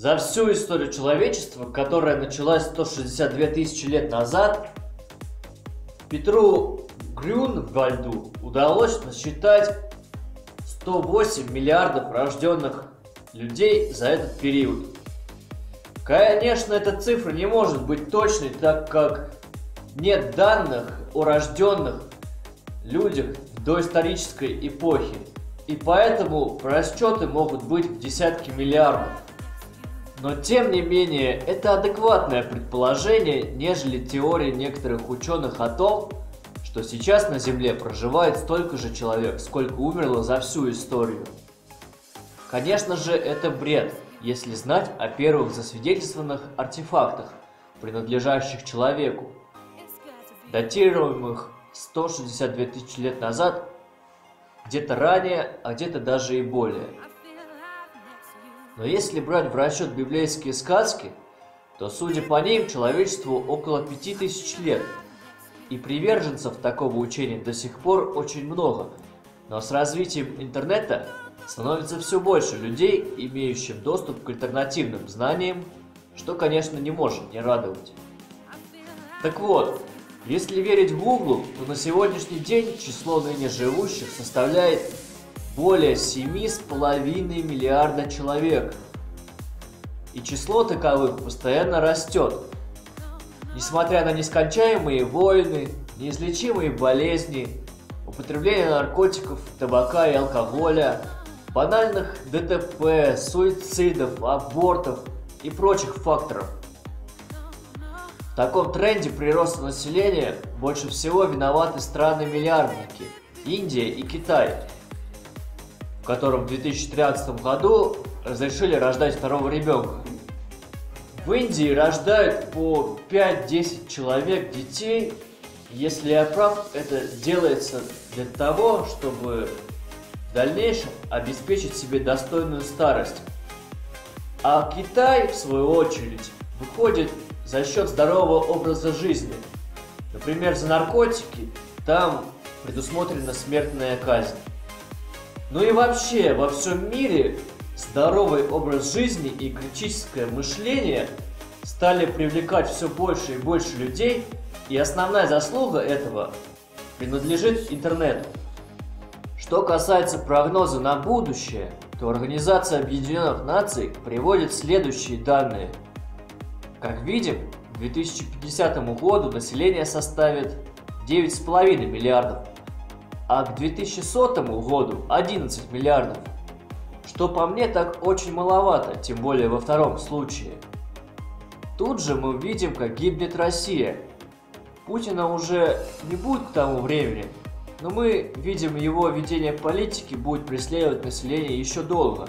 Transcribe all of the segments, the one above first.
За всю историю человечества, которая началась 162 тысячи лет назад, Петру Грюнвальду удалось насчитать 108 миллиардов рожденных людей за этот период. Конечно, эта цифра не может быть точной, так как нет данных о рожденных людях в доисторической эпохе, и поэтому расчеты могут быть в десятки миллиардов. Но тем не менее, это адекватное предположение, нежели теория некоторых ученых о том, что сейчас на Земле проживает столько же человек, сколько умерло за всю историю. Конечно же, это бред, если знать о первых засвидетельствованных артефактах, принадлежащих человеку, датируемых 162 тысячи лет назад, где-то ранее, а где-то даже и более – но если брать в расчет библейские сказки, то, судя по ним, человечеству около пяти тысяч лет. И приверженцев такого учения до сих пор очень много. Но с развитием интернета становится все больше людей, имеющих доступ к альтернативным знаниям, что, конечно, не может не радовать. Так вот, если верить Гуглу, то на сегодняшний день число ныне живущих составляет более 7,5 миллиарда человек. И число таковых постоянно растет. Несмотря на нескончаемые войны, неизлечимые болезни, употребление наркотиков, табака и алкоголя, банальных ДТП, суицидов, абортов и прочих факторов. В таком тренде прироста населения больше всего виноваты страны-миллиардники – Индия и Китай – в котором в 2013 году разрешили рождать второго ребенка. В Индии рождают по 5-10 человек детей. Если я прав, это делается для того, чтобы в дальнейшем обеспечить себе достойную старость. А Китай, в свою очередь, выходит за счет здорового образа жизни. Например, за наркотики там предусмотрена смертная казнь. Ну и вообще, во всем мире здоровый образ жизни и критическое мышление стали привлекать все больше и больше людей, и основная заслуга этого принадлежит интернету. Что касается прогноза на будущее, то Организация Объединенных Наций приводит следующие данные. Как видим, к 2050 году население составит 9,5 миллиардов а к 2100 году 11 миллиардов. Что по мне так очень маловато, тем более во втором случае. Тут же мы видим, как гибнет Россия. Путина уже не будет к тому времени, но мы видим его ведение политики будет преследовать население еще долго.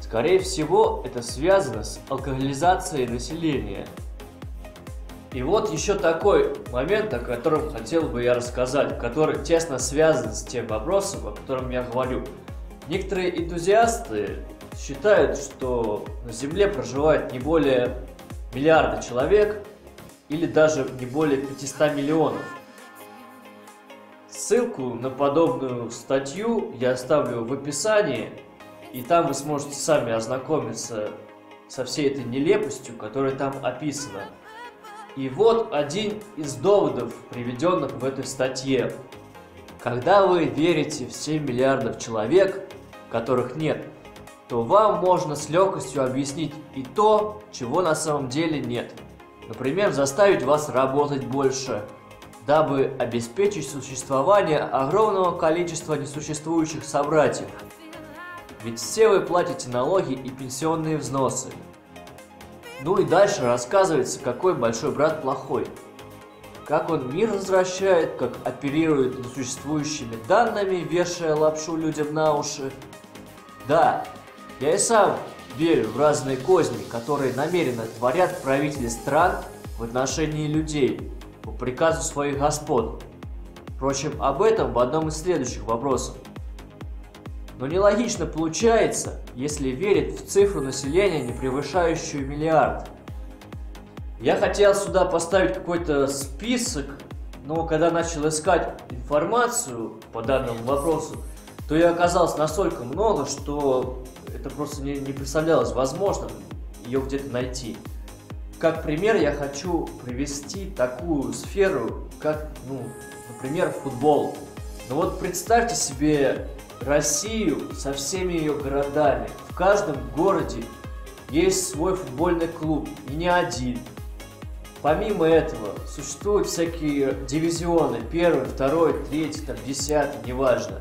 Скорее всего, это связано с алкоголизацией населения – и вот еще такой момент, о котором хотел бы я рассказать, который тесно связан с тем вопросом, о котором я говорю. Некоторые энтузиасты считают, что на Земле проживает не более миллиарда человек или даже не более 500 миллионов. Ссылку на подобную статью я оставлю в описании, и там вы сможете сами ознакомиться со всей этой нелепостью, которая там описана. И вот один из доводов, приведенных в этой статье. Когда вы верите в 7 миллиардов человек, которых нет, то вам можно с легкостью объяснить и то, чего на самом деле нет. Например, заставить вас работать больше, дабы обеспечить существование огромного количества несуществующих собратьев. Ведь все вы платите налоги и пенсионные взносы, ну и дальше рассказывается, какой большой брат плохой. Как он мир возвращает, как оперирует несуществующими данными, вешая лапшу людям на уши. Да, я и сам верю в разные козни, которые намеренно творят правители стран в отношении людей по приказу своих господ. Впрочем, об этом в одном из следующих вопросов. Но нелогично получается, если верить в цифру населения, не превышающую миллиард. Я хотел сюда поставить какой-то список, но когда начал искать информацию по данному вопросу, то я оказалось настолько много, что это просто не, не представлялось возможным. Ее где-то найти. Как пример я хочу привести такую сферу, как, ну, например, футбол. Ну вот представьте себе Россию со всеми ее городами. В каждом городе есть свой футбольный клуб, и не один. Помимо этого, существуют всякие дивизионы, первый, второй, третий, там, десятый, неважно.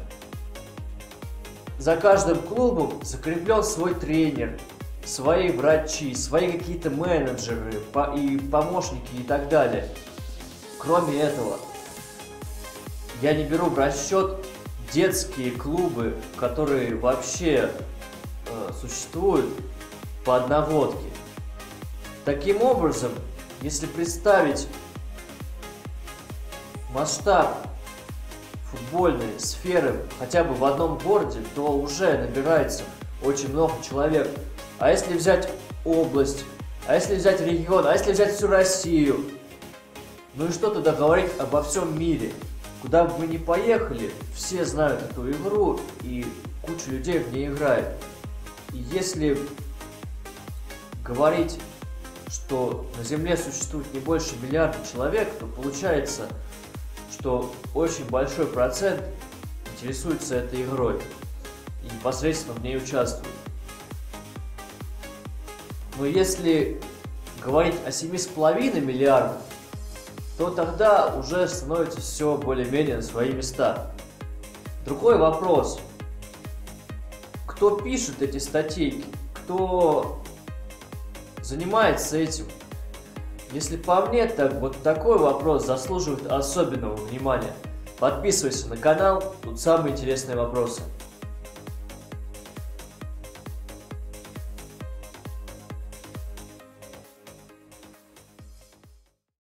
За каждым клубом закреплен свой тренер, свои врачи, свои какие-то менеджеры и помощники и так далее. Кроме этого, я не беру в расчет детские клубы, которые вообще э, существуют по одноводке. Таким образом, если представить масштаб футбольной сферы хотя бы в одном городе, то уже набирается очень много человек. А если взять область, а если взять регион, а если взять всю Россию, ну и что тогда говорить обо всем мире? Куда бы мы ни поехали, все знают эту игру, и куча людей в ней играет. И если говорить что на Земле существует не больше миллиарда человек, то получается, что очень большой процент интересуется этой игрой и непосредственно в ней участвует. Но если говорить о 7,5 миллиардах, то тогда уже становится все более-менее на свои места. Другой вопрос. Кто пишет эти статьи? Кто занимается этим. Если по мне, так вот такой вопрос заслуживает особенного внимания. Подписывайся на канал, тут самые интересные вопросы.